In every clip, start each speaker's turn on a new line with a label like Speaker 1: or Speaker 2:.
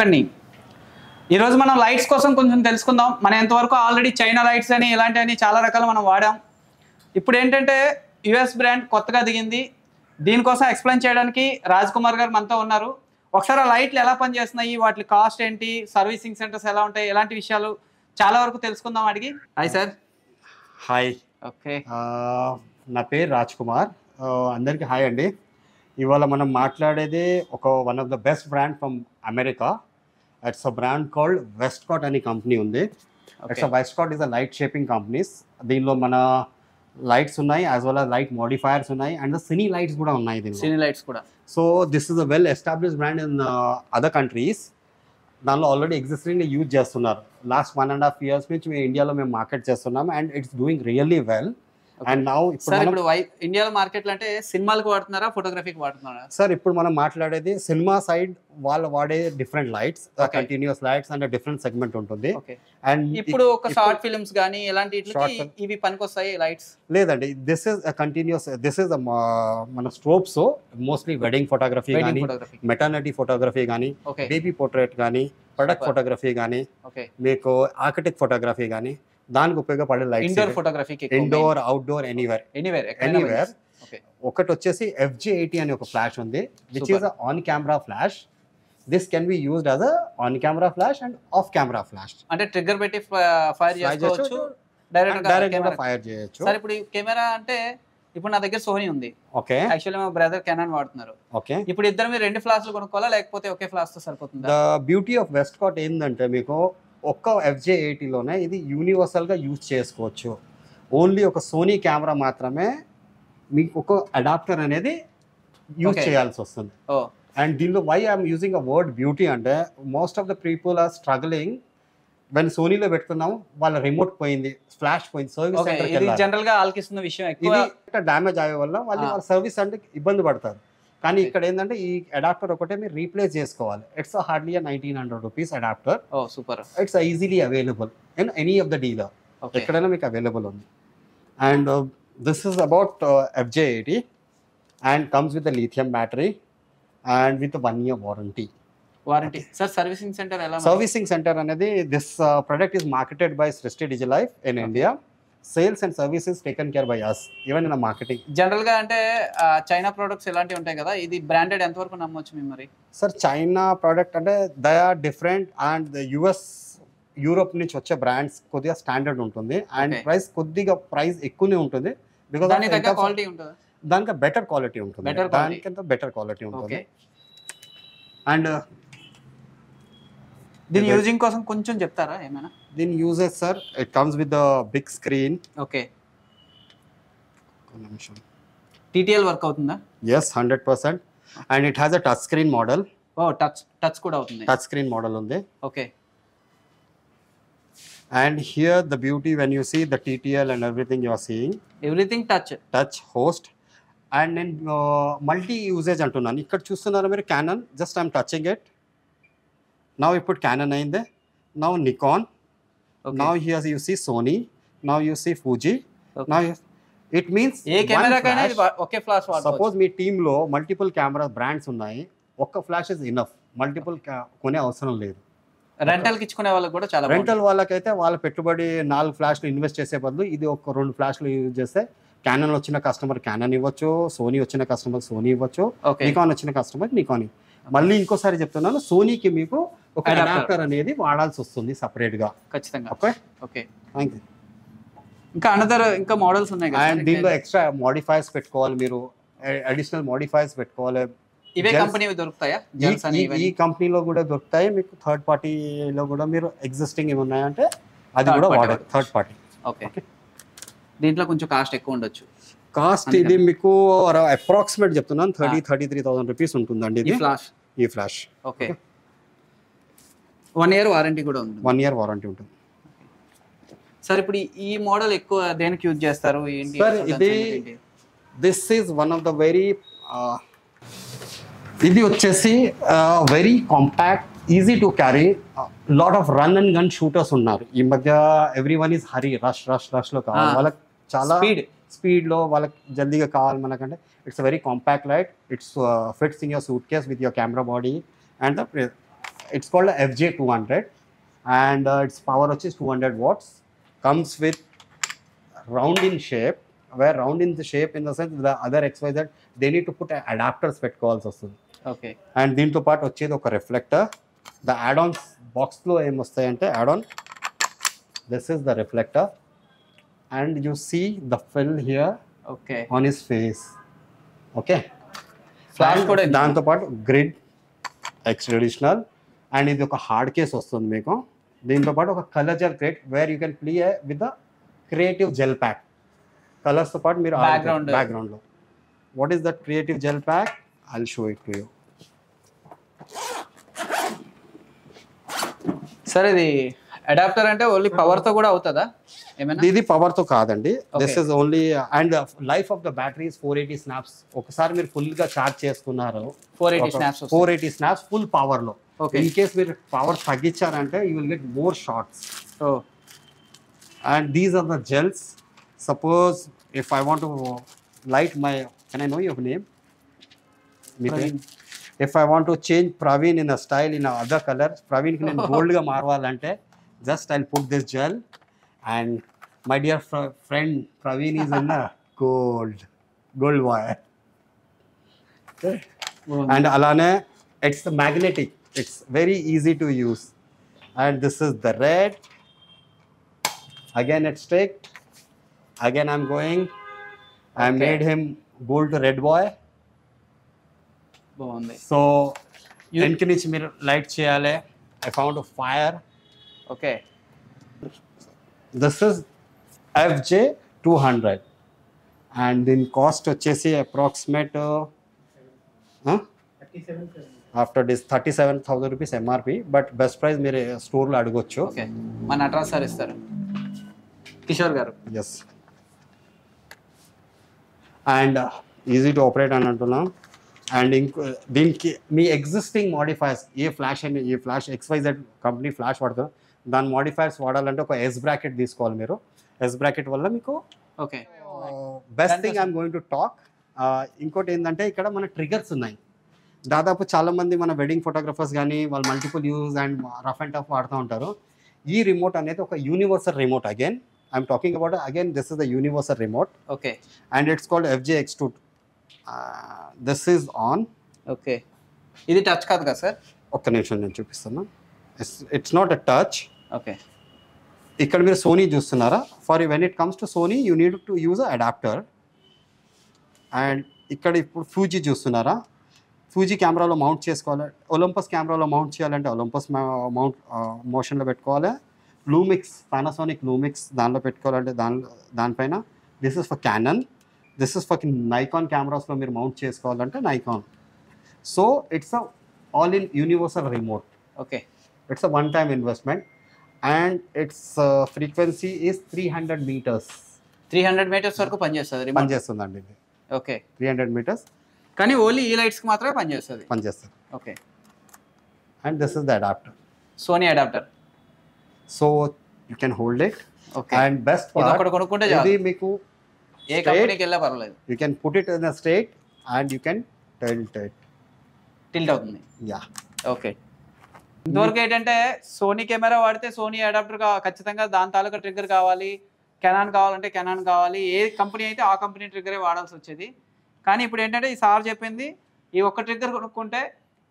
Speaker 1: ఒకడిని ఈరోజు మనం లైట్స్ కోసం కొంచెం తెలుసుకుందాం. మనం ఎంతవరకు ఆల్రెడీ చైనా లైట్స్ అని ఇలాంటివన్నీ చాలా రకాలు మనం వాడాం. ఇప్పుడు ఏంటంటే యుఎస్ బ్రాండ్ కొత్తగా దిగింది. దీనికోసం ఎక్స్ప్లెయిన్ చేయడానికి రాజ్ కుమార్ గారు మనతో ఉన్నారు. ఒకసారి ఆ లైట్లు ఎలా పనిచేస్తున్నాయి వాటి కాస్ట్ ఏంటి సర్వీసింగ్ సెంటర్స్ ఎలా ఉంటాయి ఎలాంటి విషయాలు చాలా వరకు తెలుసుకుందాం అడిగి. Hi sir.
Speaker 2: హాయ్.
Speaker 1: ఓకే.
Speaker 2: నా పేరు రాజ్ కుమార్. అందరికీ హాయ్ అండి. ఇవాళ మనం మాట్లాడేది ఒక one of the best brand from America. It's a brand called Westcott అనే కంపెనీ ఉంది. It's Westcott is a light shaping companies. దీనిలో మన లైట్స్ ఉన్నాయి as well as light modifiers ఉన్నాయి అండ్ సినీ లైట్స్ కూడా ఉన్నాయి దీనిలో.
Speaker 1: సినీ లైట్స్ కూడా.
Speaker 2: So this is a well establish brand in other countries దానిలో ఆల్రెడీ ఎగ్జిస్టింగ్ యూజ్ చేస్తున్నారు. Last one and half years నుంచి మేము ఇండియాలో మేము మార్కెట్ చేస్తున్నాం and it's doing really well. And now ఇప్పుడు
Speaker 1: సార్ ఇప్పుడు ఇండియాలో మార్కెట్లో అంటే సినిమాలకు వాడుతున్నారా ఫోటోగ్రఫీకి వాడుతున్నారా?
Speaker 2: సార్ ఇప్పుడు మనం మాట్లాడేది సినిమా సైడ్ వాళ్ళు వాడే different
Speaker 1: lights.
Speaker 2: Continuous lights and different segment ఉంటుంది. అండ్
Speaker 1: ఇప్పుడు ఒక షార్ట్ ఫిల్మ్స్ కానీ ఎలాంటి. ఇవి పనికొస్తాయి లైట్స్
Speaker 2: లేదండి this is continuous this is మన స్ట్రోప్స్ మోస్ట్లీ వెడ్డింగ్ ఫోటోగ్రఫీ కానీ మెటర్నిటీ ఫోటోగ్రఫీ కానీ బేబీ పోర్ట్రేట్ కానీ ప్రొడక్ట్. ఫోటోగ్రఫీ కానీ మీకు ఆర్కిటెక్ట్ ఫోటోగ్రఫీ కానీ దానికి ఉపయోగపడే
Speaker 1: indoor
Speaker 2: lights
Speaker 1: ఫోటోగ్రఫీకి
Speaker 2: indoor outdoor
Speaker 1: anywhere
Speaker 2: anywhere
Speaker 1: anywhere
Speaker 2: ఒకటి వచ్చేసి ఎఫ్జే ఎయిటీ అని ఒక ఫ్లాష్ ఉంది which. Is on camera flash this can be used as on camera flash and off camera flash
Speaker 1: అంటే ట్రిగ్గర్ పెట్టి ఫైర్ చేసుకోవచ్చు డైరెక్ట్
Speaker 2: డైరెక్ట్ ఫైర్ చేయొచ్చు.
Speaker 1: Sir ఇప్పుడు కెమెరా అంటే ఇప్పుడు నా దగ్గర సోనీ ఉంది.
Speaker 2: ఓకే.
Speaker 1: యాక్చువల్లీ మా బ్రదర్ కెనాన్ వాడుతున్నారు.
Speaker 2: ఓకే.
Speaker 1: ఇప్పుడు ఇద్దరు మీరు రెండు ఫ్లాస్లు కొనుక్కోవాలా లేకపోతే ఒకే ఫ్లాస్తో సరిపోతుందా?
Speaker 2: The beauty of Westcott ఏంటంటే మీకు ఒక్క ఎఫ్జే ఎయిటీలోనే ఇది యూనివర్సల్గా యూజ్ చేసుకోవచ్చు. ఓన్లీ ఒక సోనీ కెమెరా మాత్రమే మీకు ఒక అడాప్టర్ అనేది యూజ్. చేయాల్సి వస్తుంది. అండ్ దీనిలో why I'm using a word beauty అంటే most of the people are struggling when సోనీలో పెడుతున్నాం వాళ్ళ రిమోట్ పోయింది ఫ్లాష్ పోయింది సర్వీస్
Speaker 1: జనరల్గా ఆల్కిస్తున్న విషయం.
Speaker 2: డ్యామేజ్ అయ్యే వల్ల వాళ్ళు. వాళ్ళ సర్వీస్ అంటే ఇబ్బంది పడతారు. కానీ. ఇక్కడ ఏంటంటే ఈ అడాప్టర్ ఒకటే మీరు రీప్లేస్ చేసుకోవాలి. It's hardly nineteen hundred rupees
Speaker 1: adapter oh
Speaker 2: super it's easily available in any of the
Speaker 1: dealer
Speaker 2: ఎక్కడైనా మీకు అవైలబుల్ ఉంది. And this is about FJ eighty and comes with lithium battery and with one year warranty
Speaker 1: warranty sir servicing centre ఎలా
Speaker 2: servicing centre అనేది this product is marketed by Srishti Digilife in
Speaker 1: Okay.
Speaker 2: India sales and services taken care by us even in
Speaker 1: marketing జనరల్గా అంటే China products ఎలాంటివి ఉంటాయి కదా ఇది branded ఎంత వరకు నమ్మొచ్చు మేము మరి?
Speaker 2: సార్ చైనా ప్రోడక్ట్ అంటే they are different and US Europe నుంచి వచ్చే బ్రాండ్స్ కొద్దిగా స్టాండర్డ్ ఉంటుంది. అండ్. ప్రైస్ కొద్దిగా ప్రైస్ ఎక్కువనే ఉంటుంది. బికాస్
Speaker 1: క్వాలిటీ ఉంటుందా?
Speaker 2: దానికి బెటర్ క్వాలిటీ ఉంటుంది. దానికంత బెటర్ క్వాలిటీ ఉంటుంది.
Speaker 1: ఓకే
Speaker 2: అండ్
Speaker 1: దీని. యూజింగ్ కోసం కొంచెం చెప్తారా ఏమైనా?
Speaker 2: దీని uses sir it comes with the big screen
Speaker 1: okay TTL work అవుతుందా?
Speaker 2: Yes hundred percent and it has a touch screen model
Speaker 1: oh touch touch కూడా అవుతుంది.
Speaker 2: టచ్ స్క్రీన్ మోడల్ ఉంది.
Speaker 1: Okay
Speaker 2: and here the beauty when you see the TTL and everything you are seeing
Speaker 1: everything touch
Speaker 2: touch host and నేను multi usage అంటున్నాను. ఇక్కడ చూస్తున్నారా మీరు? Canon just I'm touching it now ఇప్పుడు Canon అయిందే. Now Nikon now here you see Sony now you see Fuji now it means
Speaker 1: A camera కైనా ఒకే flash
Speaker 2: suppose మీ టీంలో మల్టిపుల్ కెమెరా బ్రాండ్స్ ఉన్నాయి ఒక్క ఫ్లాష్ ఇస్ ఇనఫ్ మల్టిపుల్ కొనే అవసరం లేదు.
Speaker 1: రెంటల్కి ఇచ్చుకునే వాళ్ళకి కూడా చాలా
Speaker 2: రెంటల్ వాళ్ళకైతే వాళ్ళ పెట్టుబడి నాలుగు ఫ్లాష్లు ఇన్వెస్ట్ చేసే బదులు ఇది ఒక రెండు ఫ్లాష్లు యూజ్ చేస్తే క్యానన్ వచ్చిన కస్టమర్ క్యానన్ ఇవ్వచ్చు సోనీ వచ్చిన కస్టమర్ సోనీ ఇవ్వచ్చు నికాన్ వచ్చిన కస్టమర్ నికాన్ మళ్ళీ ఇంకోసారి చెప్తున్నాను సోనీకి మీకు ఒక. అడాప్టర్ అనేది వాడాల్సి వస్తుంది సపరేట్గా.
Speaker 1: ఖచ్చితంగా.
Speaker 2: ఓకే
Speaker 1: ఓకే
Speaker 2: థ్యాంక్ యూ
Speaker 1: ఇంకా అనదర్ ఇంకా మోడల్స్ ఉన్నాయి
Speaker 2: అండ్? దీనిలో ఎక్స్ట్రా మోడిఫైర్స్ పెట్టుకోవాలి మీరు అడిషనల్ మోడిఫైర్స్ పెట్టుకోవాలి.
Speaker 1: ఇవే కంపెనీ దొరుకుతాయా?
Speaker 2: ఈ- కంపెనీలో కూడా దొరుకుతాయి మీకు థర్డ్ పార్టీలో కూడా మీరు ఎగ్జిస్టింగ్ ఏమి ఉన్నాయంటే అది కూడా
Speaker 1: party
Speaker 2: వాడే
Speaker 1: వాడచ్చు.
Speaker 2: థర్డ్ పార్టీ
Speaker 1: ఓకే దీంట్లో కొంచెం కాస్ట్ ఎక్కువ ఉండొచ్చు.
Speaker 2: కాస్ట్. ఇది మీకు అప్రాక్సిమేట్ చెప్తున్నాను
Speaker 1: thirty.
Speaker 2: Thirty three thousand rupees ఉంటుందండి ఇది.
Speaker 1: ఫ్లాష్
Speaker 2: ఈ flash
Speaker 1: okay. One year warranty కూడా ఉంది
Speaker 2: వన్ ఇయర్ వారంటీ ఉంటుంది.
Speaker 1: సార్ ఇప్పుడు ఈ- మోడల్ ఎక్కువ దేనికి యూజ్ చేస్తారు? ఏంటి దాని
Speaker 2: ఇది-? This is one of the very ఇది వచ్చేసి very compact easy to carry lot of run and gun shooters ఉన్నారు. ఈ మధ్య every one is hurry rush rush రష్లో కావాలి. వాళ్ళకి చాలా
Speaker 1: స్పీడ్
Speaker 2: స్పీడ్లో వాళ్ళకి జల్దీగా కావాలి మనకంటే it's very compact light it's fits in your suitcase with your camera body and the it's called FJ two hundred and it's power వచ్చి two hundred watts comes with round in shape where round in the shape in the sense the other XYZ that they need to put adapters పెట్టుకోవాల్సి వస్తుంది.
Speaker 1: Okay.
Speaker 2: And దీంతో పాటు వచ్చేది ఒక reflector the add-ons బాక్స్లో ఏమొస్తాయంటే add-on this is the reflector and you see the fill here
Speaker 1: okay
Speaker 2: on his face okay
Speaker 1: Flash కూడా.
Speaker 2: దాంతో పాటు గ్రిడ్ ఎక్స్ ట్రెడిషనల్ అండ్ ఇది ఒక హార్డ్ కేస్ వస్తుంది మీకు. దీంతో పాటు ఒక colour gel create where you can play with the creative gel pack కలర్స్తో పాటు మీరు
Speaker 1: Background.
Speaker 2: బ్యాక్గ్రౌండ్లో what is that creative gel pack I'll show it to you
Speaker 1: sir ఇది అడాప్టర్ అంటే ఓన్లీ పవర్తో కూడా అవుతుందా?
Speaker 2: ఇది పవర్తో కాదండి
Speaker 1: this.
Speaker 2: Is only and life of the batteries four eighty snaps ఒకసారి మీరు ఫుల్గా చార్జ్ చేసుకున్నారు
Speaker 1: four
Speaker 2: eighty snaps four eighty snaps full
Speaker 1: పవర్లో.
Speaker 2: ఇన్ కేస్ మీరు power తగ్గించారంటే you will get
Speaker 1: more
Speaker 2: shots and these are the gels suppose if I want light my can I know your
Speaker 1: name.
Speaker 2: If I want change Praveen in a style in other colour ప్రవీణ్కి నేను గోల్డ్గా మారవాలంటే just I put this gel and My dear friend Praveen is in gold gold wire and అలానే it's magnetic it's very easy to use and this is the red again it's take again I'm going I
Speaker 1: Okay.
Speaker 2: Made him gold to red boy
Speaker 1: బాగుంది
Speaker 2: so
Speaker 1: You-
Speaker 2: వెనక నుంచి మీరు light చేయాలి I found fire
Speaker 1: okay
Speaker 2: this is FJ two hundred and దీని cost వచ్చేసి approximate after this thirty seven thousand rupees MRP but best price మీరు స్టోర్లో అడగొచ్చు.
Speaker 1: ఓకే మన నటరాజ్ సార్ ఇస్తారు. Kishore garu.
Speaker 2: Yes and easy to operate అని అంటున్నాం. And ఇంకో దీనికి మీ ఎగ్జిస్టింగ్ మాడిఫైర్స్ ఏ ఫ్లాష్ అని ఏ ఫ్లాష్ ఎక్స్వైజెడ్ కంపెనీ ఫ్లాష్ వాడుతారు దాని మాడిఫైర్స్ వాడాలంటే ఒక ఎస్ బ్రాకెట్ తీసుకోవాలి మీరు. ఎస్ బ్రాకెట్ వల్ల మీకు okay.
Speaker 1: Best
Speaker 2: thing I'm going to talk ఇంకోటి ఏంటంటే ఇక్కడ మన ట్రిగర్స్ ఉన్నాయి. దాదాపు చాలా మంది మన వెడ్డింగ్ ఫోటోగ్రఫర్స్ కానీ వాళ్ళు multiple use and rough and tough వాడుతూ ఉంటారు. ఈ రిమోట్ అనేది ఒక universal remote again I'm talking about again this is the universal remote
Speaker 1: okay.
Speaker 2: And it's called FJ X two this is on
Speaker 1: okay. ఇది touch కాదు కదా sir
Speaker 2: ఒక్క నిమిషం నేను చూపిస్తాను it's not a touch
Speaker 1: okay.
Speaker 2: ఇక్కడ మీరు సోనీ చూస్తున్నారా? For when it comes to Sony you need to use adapter and ఇక్కడ ఇప్పుడు ఫూజీ చూస్తున్నారా? ఫూజీ కెమెరాలో మౌంట్ చేసుకోవాలి. ఒలంపస్ కెమెరాలో మౌంట్ చేయాలంటే ఒలంపస్ మౌంట్ మోషన్లో పెట్టుకోవాలి. లూమిక్స్ పానాసోనిక్ లూమిక్స్ దానిలో పెట్టుకోవాలంటే దాని దానిపైన. This is for Canon this is for Nikon కెమెరాస్లో మీరు మౌంట్ చేసుకోవాలంటే Nikon so it's a all in universal remote
Speaker 1: okay
Speaker 2: it's a one time investment. And its uh, frequency is 300 meters.
Speaker 1: Three hundred metres వరకు పనిచేస్తుంది
Speaker 2: పనిచేస్తుందండి ఇది.
Speaker 1: Okay.
Speaker 2: Three hundred metres
Speaker 1: కానీ only ఈ లైట్స్కి మాత్రమే పనిచేస్తుంది.
Speaker 2: పనిచేస్తుంది. Okay. And this is
Speaker 1: the adapter
Speaker 2: Sony adapter so you can
Speaker 1: hold
Speaker 2: it okay
Speaker 1: and best కొనుక్కుంటే
Speaker 2: ఇది మీకు
Speaker 1: ఏ కంపెనీకి వెళ్ళా పర్వాలేదు.
Speaker 2: You can put it in state and you can tilt it
Speaker 1: tilt అవుతుంది.
Speaker 2: యా
Speaker 1: ఓకే ఇంతవరకు ఏంటంటే సోనీ కెమెరా వాడితే సోనీ అడాప్టర్ ఖచ్చితంగా దాని తాలూకా ట్రిగ్గర్ కావాలి. కెనాన్ కావాలంటే కెనాన్ కావాలి. ఏ కంపెనీ అయితే ఆ కంపెనీ ట్రిగ్గరే వాడాల్సి వచ్చేది. కానీ ఇప్పుడు ఏంటంటే ఈ సార్ చెప్పింది ఈ ఒక్క ట్రిగ్గర్ కొనుక్కుంటే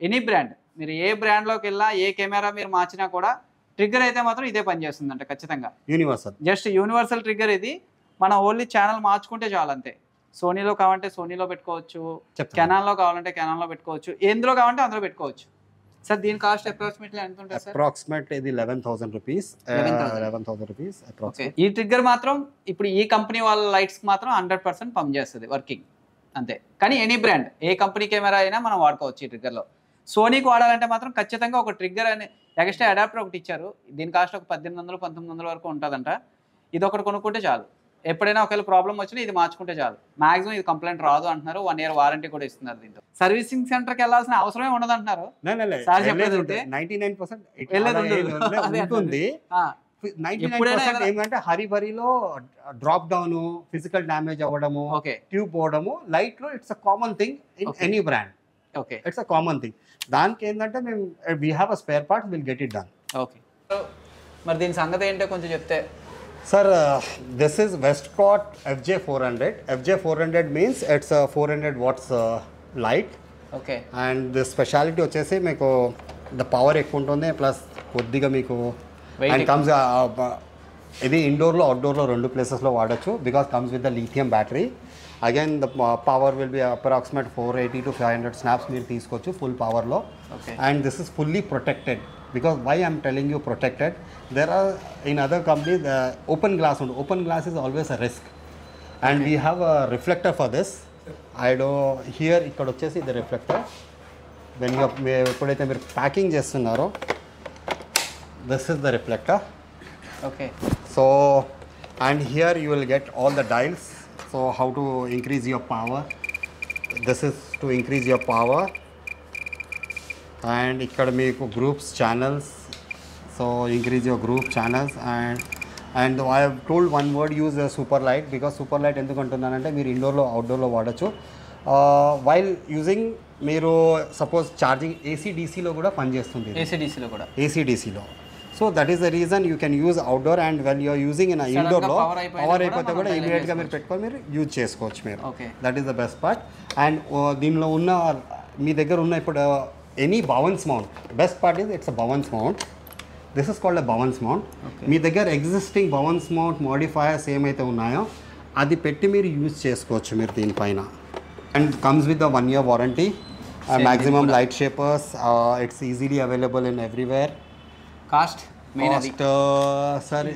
Speaker 1: ఎనీ బ్రాండ్ మీరు ఏ బ్రాండ్లోకి వెళ్ళినా ఏ కెమెరా మీరు మార్చినా కూడా ట్రిగ్గర్ అయితే మాత్రం ఇదే పనిచేస్తుందంట ఖచ్చితంగా.
Speaker 2: యూనివర్సల్
Speaker 1: జస్ట్ యూనివర్సల్ ట్రిగ్గర్ ఇది. మనం ఓన్లీ ఛానల్ మార్చుకుంటే చాలు అంతే. సోనీలో కావాలంటే సోనీలో పెట్టుకోవచ్చు. కెనాన్లో కావాలంటే కెనాన్లో పెట్టుకోవచ్చు. ఎందులో కావాలంటే అందులో పెట్టుకోవచ్చు. సార్ దీని కాస్ట్ అప్రాక్సిమేట్లీ ఎంత ఉంటుంది సార్
Speaker 2: అప్రాక్సిమేట్ ఇది eleven thousand rupees
Speaker 1: 11,000.
Speaker 2: Eleven
Speaker 1: thousand
Speaker 2: rupees
Speaker 1: ఈ ట్రిగ్గర్ మాత్రం ఇప్పుడు ఈ కంపెనీ వాళ్ళ లైట్స్ మాత్రం హండ్రెడ్ పర్సెంట్ పనిచేస్తుంది వర్కింగ్ అంతే. కానీ ఎనీ బ్రాండ్ ఏ కంపెనీ కెమెరా అయినా మనం వాడుకోవచ్చు ఈ ట్రిగ్గర్లో సోనీకి వాడాలంటే మాత్రం ఖచ్చితంగా ఒక ట్రిగ్గర్ అని ఎక్స్ట్రా అడాప్టర్ ఒకటి ఇచ్చారు. దీని కాస్ట్ ఒక పద్దెనిమిది వందలు పంతొమ్మిది వందల వరకు ఉంటుందంట. ఇది ఒకటి కొనుక్కుంటే చాలు. ఎప్పుడైనా ఒకవేళ ప్రాబ్లం వచ్చినా ఇది మార్చుకుంటే చాలు. మాక్సిమం ఇది కంప్లైంట్ రాదు అంటున్నారు. వన్ ఇయర్ వారంటీ కూడా ఇస్తున్నారు దీంతో. సర్వీసింగ్ సెంటర్కి వెళ్ళాల్సిన అవసరమే ఉండదు అంటున్నారు.
Speaker 2: ఏమంటే హరిబరిలో డ్రాప్ డౌన్ ఫిజికల్ డ్యామేజ్ అవ్వడము ట్యూబ్ పోవడము లైట్లో it's a common thing
Speaker 1: in.
Speaker 2: Any brand.
Speaker 1: Okay.
Speaker 2: It's a common thing. దానికి ఏంటంటే మేము we have a spare part will get it done
Speaker 1: okay. మరి దీని సంగతి ఏంటో కొంచెం చెప్తే
Speaker 2: sir this is Westcott FJ four hundred FJ four hundred means it's four hundred watts light
Speaker 1: okay
Speaker 2: and the speciality వచ్చేసి మీకు ద పవర్ ఎక్కువ ఉంటుంది ప్లస్ కొద్దిగా మీకు అండ్ కమ్స్ ఇది ఇండోర్లో అవుట్డోర్లో రెండు ప్లేసెస్లో వాడచ్చు because comes with the lithium battery again the power will be approximate four eighty to five hundred snaps మీరు తీసుకోవచ్చు ఫుల్ పవర్లో. And this is fully protected because why I'm telling you protected there are in other company the open glass ఉంటుంది open glass is always a risk and we have a reflector for this I do here ఇక్కడ వచ్చేసి ఇది reflector when you ఎప్పుడైతే మీరు packing చేస్తున్నారో this is the reflector
Speaker 1: okay
Speaker 2: so and here you will get all the dials so how to increase your power this is to increase your power and ఇక్కడ మీకు groups channels so increase your group channels and and I told one word use super light because super light ఎందుకు అంటున్నానంటే మీరు ఇండోర్లో అవుట్డోర్లో వాడచ్చు while using మీరు suppose charging ఏసీడీసీలో కూడా పనిచేస్తుంది.
Speaker 1: ఏసీడీసీలో కూడా
Speaker 2: ఏసీడీసీలో so that is the reason you can use outdoor and when you're
Speaker 1: using in
Speaker 2: ఇండోర్లో power అయిపోతే కూడా ఇమీడియట్గా మీరు. పెట్టుకొని మీరు యూజ్ చేసుకోవచ్చు మీరు. That is the best part and దీనిలో ఉన్న మీ దగ్గర ఉన్న ఇప్పుడు any Bowens mount best part is it's a Bowens mount this is called a Bowens mount మీ దగ్గర ఎగ్జిస్టింగ్ బవన్స్ మౌంట్ మోడిఫైయర్స్ ఏమైతే ఉన్నాయో అది పెట్టి మీరు యూజ్ చేసుకోవచ్చు మీరు దీనిపైన. And comes with the one year warranty maximum light shapers it's easily available
Speaker 1: in everywhere cost
Speaker 2: cost sir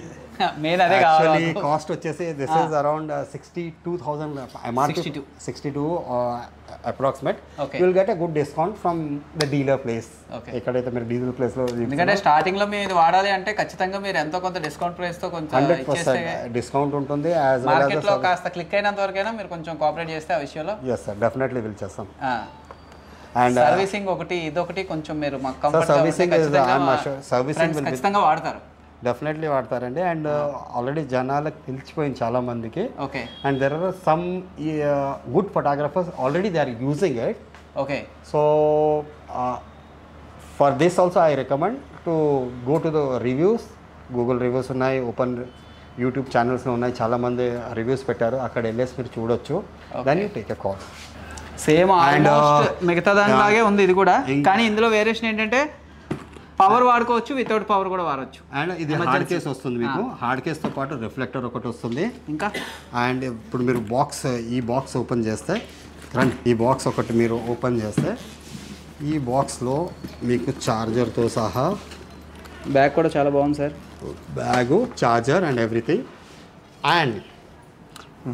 Speaker 1: main అదే
Speaker 2: యాక్చువల్లీ కాస్ట్ వచ్చేసి this is around sixty two thousand MRP
Speaker 1: 62.
Speaker 2: Sixty two approximate. Will get a good discount from the dealer
Speaker 1: place.
Speaker 2: ఎక్కడైతే మీరు dealer ప్లేస్లో
Speaker 1: ఎందుకంటే స్టార్టింగ్లో మీరు వాడాలి అంటే ఖచ్చితంగా మీరు ఎంతో కొంత డిస్కౌంట్ ప్రైస్తో కొంచెం
Speaker 2: హండ్రెడ్ పర్సెంట్ డిస్కౌంట్ ఉంటుంది
Speaker 1: మార్కెట్లో కాస్త క్లిక్ అయినంత వరకైనా మీరు కొంచెం కోఆపరేట్ చేస్తే ఆ విషయంలో
Speaker 2: ఎస్ సార్ డెఫినెట్లీ విల్ చేస్తాం. అండ్
Speaker 1: సర్వీసింగ్ ఒకటి ఇదొకటి కొంచెం మీరు
Speaker 2: సర్వీసింగ్ సర్వీసింగ్ విల్
Speaker 1: ఖచ్చితంగా వాడతారు.
Speaker 2: డెఫినెట్లీ వాడతారండి. అండ్ ఆల్రెడీ జనాలకు తెలిసిపోయింది చాలా మందికి
Speaker 1: okay
Speaker 2: and there are some good photographers already they are using it
Speaker 1: okay
Speaker 2: so for this also I recommend to go to the reviews Google reviews ఉన్నాయి open YouTube ఛానల్స్లో ఉన్నాయి. చాలామంది reviews పెట్టారు. అక్కడ వెళ్ళేసి మీరు చూడొచ్చు. Then you take a
Speaker 1: call
Speaker 2: same
Speaker 1: almost
Speaker 2: uh,
Speaker 1: మిగతా దానిలాగే ఉంది ఇది కూడా. కానీ ఇందులో వేరియేషన్ ఏంటంటే పవర్ వాడుకోవచ్చు వితౌట్ పవర్ కూడా వాడచ్చు.
Speaker 2: అండ్ ఇది హార్డ్ కేస్ వస్తుంది మీకు. హార్డ్ కేస్తో పాటు రిఫ్లెక్టర్ ఒకటి వస్తుంది.
Speaker 1: ఇంకా?
Speaker 2: అండ్ ఇప్పుడు మీరు బాక్స్ ఈ బాక్స్ ఓపెన్ చేస్తే రండి. ఈ బాక్స్ ఒకటి మీరు ఓపెన్ చేస్తే ఈ బాక్స్లో మీకు చార్జర్తో సహా
Speaker 1: బ్యాగ్ కూడా చాలా బాగుంది sir
Speaker 2: bag charger and everything and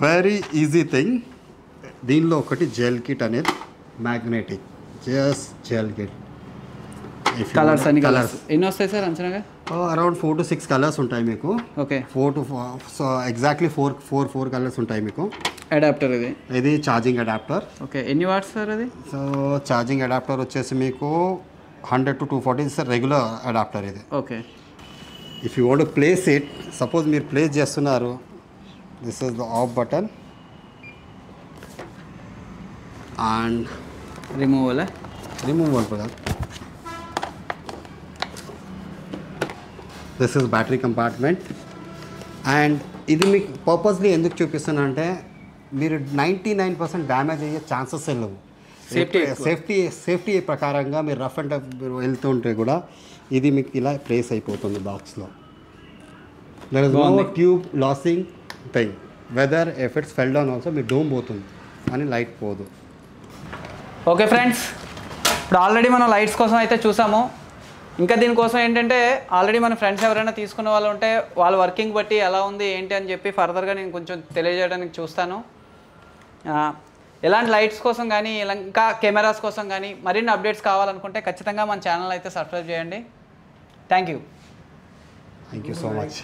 Speaker 2: very easy thing దీనిలో ఒకటి జెల్ కిట్ అనేది magnetic. Just gel kit.
Speaker 1: Colours అన్ని కలర్స్ ఎన్ని వస్తాయి sir అంచనాగా?
Speaker 2: Around four to six colours ఉంటాయి మీకు.
Speaker 1: Okay.
Speaker 2: Four to so exactly four four four colours ఉంటాయి మీకు.
Speaker 1: అడాప్టర్ ఇది?
Speaker 2: ఇది ఛార్జింగ్ అడాప్టర్
Speaker 1: ఓకే. ఎన్ని వాట్స్ సార్ అది?
Speaker 2: సో ఛార్జింగ్ అడాప్టర్ వచ్చేసి మీకు hundred to two forty sir regular adapter ఇది.
Speaker 1: Okay.
Speaker 2: If you want place it suppose మీరు ప్లేస్ చేస్తున్నారు this is the off button and
Speaker 1: removal
Speaker 2: remove ఉంటుంది this is battery compartment and ఇది మీకు purposely ఎందుకు చూపిస్తున్నా అంటే మీరు నైంటీ నైన్ పర్సెంట్ డ్యామేజ్ అయ్యే ఛాన్సెస్ లేవు.
Speaker 1: Safety
Speaker 2: సేఫ్టీ సేఫ్టీ ప్రకారంగా మీరు రఫ్ అండ్ టఫ్ మీరు వెళ్తుంటే కూడా ఇది మీకు ఇలా ప్లేస్ అయిపోతుంది బాక్స్లో there is
Speaker 1: no.
Speaker 2: Tube losing thing whether if it's fell down also మీ డోమ్ పోతుంది. కానీ లైట్ పోదు.
Speaker 1: ఓకే ఫ్రెండ్స్ ఇప్పుడు ఆల్రెడీ మనం లైట్స్ కోసం అయితే చూసాము. ఇంకా దీనికోసం ఏంటంటే ఆల్రెడీ మన ఫ్రెండ్స్ ఎవరైనా తీసుకున్న వాళ్ళు ఉంటే వాళ్ళ వర్కింగ్ బట్టి ఎలా ఉంది ఏంటి అని చెప్పి ఫర్దర్గా నేను కొంచెం తెలియజేయడానికి చూస్తాను. ఆ, ఎలాంటి లైట్స్ కోసం కానీ ఇలా ఇంకా కెమెరాస్ కోసం కానీ మరిన్ని అప్డేట్స్ కావాలనుకుంటే ఖచ్చితంగా మన ఛానల్ అయితే సబ్స్క్రైబ్ చేయండి. Thank you.
Speaker 2: Thank you so much